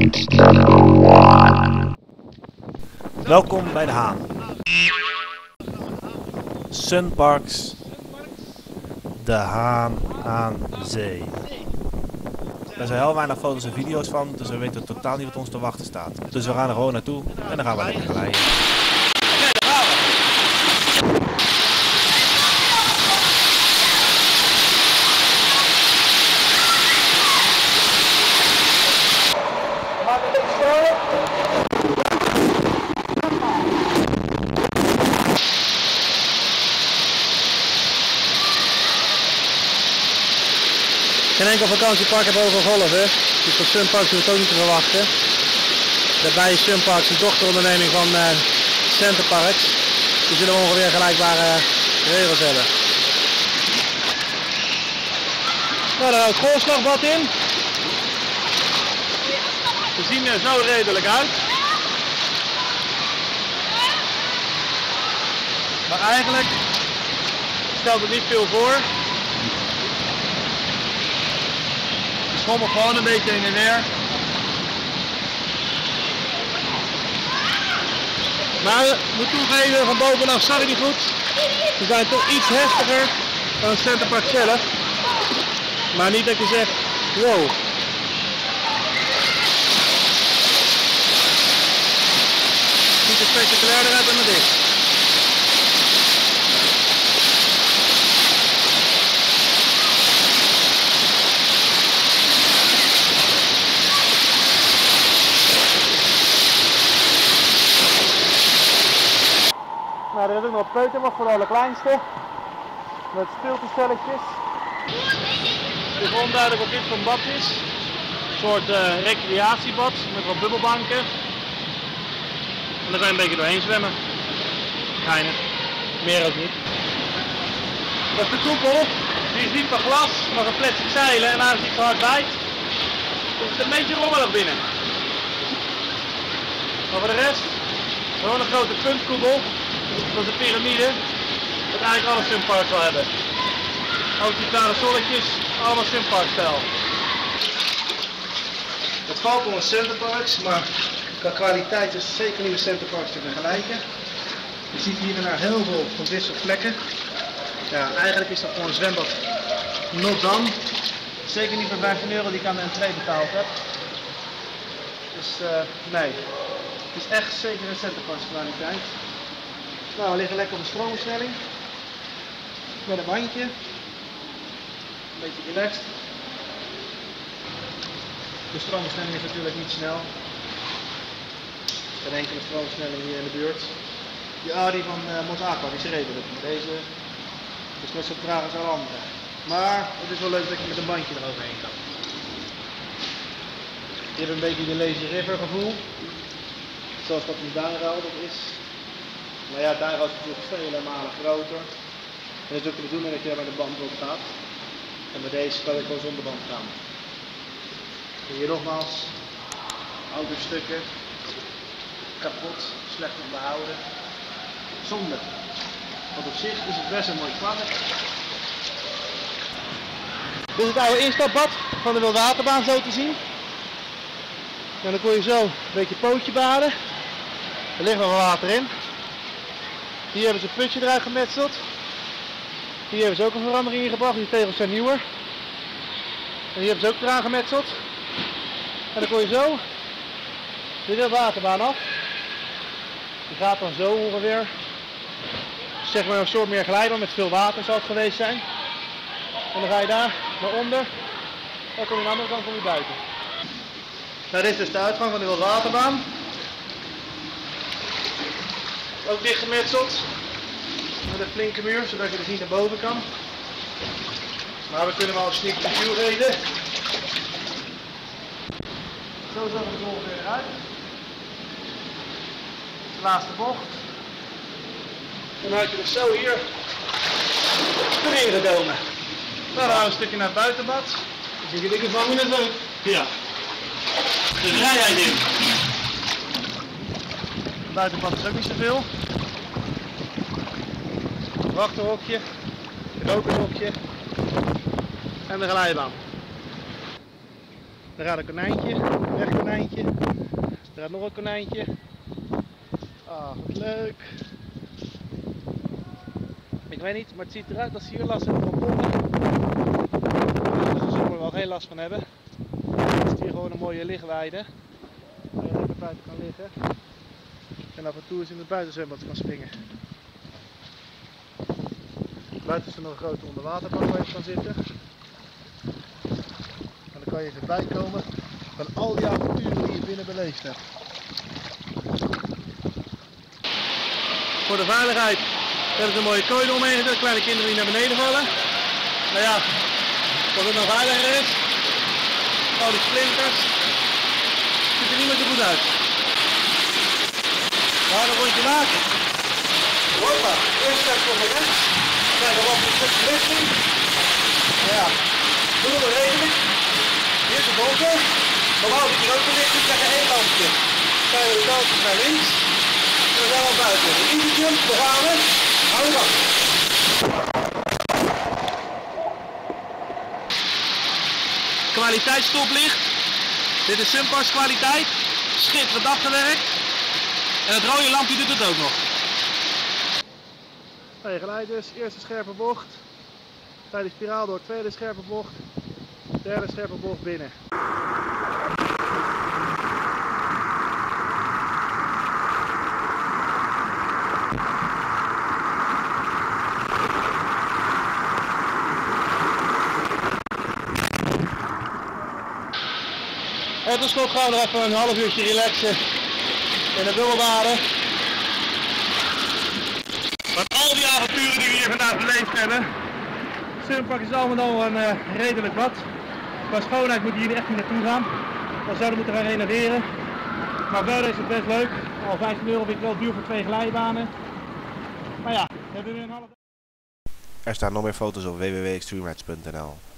It's one. Welkom bij de Haan. Sunparks. De Haan aan Zee. Er zijn heel weinig foto's en video's van, dus we weten totaal niet wat ons te wachten staat. Dus we gaan er gewoon naartoe en dan gaan we lekker glijden. Geen enkel vakantiepark heeft over golven. Dus van Sunparks hoef ik ook niet te verwachten. Daarbij is Sunparks een dochteronderneming van uh, Centerparks. Die zullen ongeveer gelijkbare regels hebben. Nou, daar houdt het golfslagbad in. Ze zien er zo redelijk uit. Maar eigenlijk stelt het niet veel voor. Schommel gewoon een beetje heen en weer. Maar ik moet toegeven, van bovenaf zag ik niet goed. Ze zijn toch iets heftiger dan het Centerpark zelf. Maar niet dat je zegt, wow. Ziet er spectaculairder uit dan het is. Nou, er is ook nog een peuterwacht voor de allerkleinste. Met speeltoestelletjes. Het is onduidelijk wat dit voor een bad is. Een soort uh, recreatiebad met wat bubbelbanken. En daar kan je een beetje doorheen zwemmen. Geinig. Meer ook niet. Dat de koepel. Die is niet van glas, maar van plastic zeilen. En aangezien het zo hard waait, is het een beetje rommelig binnen. Maar voor de rest, gewoon een grote puntkoepel. Dat een piramide. Dat eigenlijk alle sunparks wel hebben. Ook die kleine zonnetjes, allemaal sunpark stijl. Het valt onder centerparks, maar qua kwaliteit is zeker niet met centerparks te vergelijken. Je ziet hier naar heel veel van dit soort vlekken. Ja, eigenlijk is dat voor een zwembad not done. Zeker niet voor 15 euro die ik aan de entree betaald heb. Dus uh, nee, het is echt zeker een centerparks kwaliteit. Nou, we liggen lekker op de stroomversnelling. Met een bandje. Een beetje relaxed. De stroomversnelling is natuurlijk niet snel. Geen enkele stroomversnelling hier in de buurt. Die Audi van uh, is redelijk. Deze is net zo traag als alle andere. Maar het is wel leuk dat je met een bandje eroverheen kan. Je hebt een beetje de Lazy River gevoel. Zoals dat in dat is. Maar ja, daar was het natuurlijk vele malen groter. En het is ook de bedoeling dat je met een band op gaat. En bij deze kan ik gewoon zonder band gaan. Hier nogmaals, autostukken, kapot, slecht onderhouden. Zonde. Want op zich is het best een mooi park. Dit is het oude instapbad van de wildwaterbaan zo te zien. En dan kon je zo een beetje pootje baden. Er ligt nog wel water in. Hier hebben ze een putje eruit gemetseld. Hier hebben ze ook een verandering in gebracht. Die tegels zijn nieuwer. En hier hebben ze ook eraan gemetseld. En dan kon je zo de waterbaan af. Die gaat dan zo ongeveer. Zeg maar een soort meer glijbaan met veel water zal het geweest zijn. En dan ga je daar naar onder. Dan kom je aan de andere kant van je buiten. Nou, dit is dus de uitgang van de waterbaan. Ook dicht gemetseld. Met een flinke muur, zodat je dus niet naar boven kan. Maar we kunnen wel een sneak preview reden. Zo zag het er ongeveer uit. De laatste bocht. En dan had je dus zo hier erin gekomen. Nou, dan gaan we een stukje naar het buitenbad. Dan zie je dikke vangen ook. Ja. Dus rij jij in. Het buitenbad is ook niet zoveel. Wachterhokje, een rokerhokje en de glijbaan. Daar gaat een konijntje, weg konijntje. Daar gaat nog een konijntje. Ah, leuk. Ik weet niet, maar het ziet eruit als ze hier last hebben van bommen. Daar zullen we wel geen last van hebben. Het is hier gewoon een mooie lichtweide. Waar je lekker buiten kan liggen. En af en toe eens in het buitenzwembad kan springen. Buiten is er nog een grote onderwaterbank waar je kan zitten. En dan kan je even bijkomen van al die avonturen die je binnen beleefd hebt. Voor de veiligheid hebben ze een mooie kooi omheen gezet, kleine kinderen die naar beneden vallen. Nou ja, als het nou veiliger is, al die splinters, ziet er niet meer zo goed uit. We gaan een rondje maken. Hoppa, eerst kijk naar rechts. Kijken wat een stukje richting. Nou ja, doen we redelijk. Hier is de donker. Normaal zit hier ook een licht, dus krijg je één lampje. Kijken we de naar links. En we zijn al buiten. Easy jump, we gaan we. Hou je vast. Kwaliteitsstoplicht. Dit is Sunpass kwaliteit. Schitterend afgewerkt. En het rode lampje doet het ook nog. Hey, geleiders, eerste scherpe bocht. Tijdens spiraal door, tweede scherpe bocht. Derde scherpe bocht binnen. En tot slot gaan we nog even een half uurtje relaxen in de bubbelbaden. Van al die avonturen die we hier vandaag beleefd hebben. Sunpark is allemaal een uh, redelijk wat. Qua schoonheid moet je hier echt niet naartoe gaan. Dan zouden we moeten gaan renoveren. Maar verder is het best leuk. Al 15 euro vind ik wel duur voor twee glijbanen. Maar ja, we hebben weer een half... Er staan nog meer foto's op www.extremerides.nl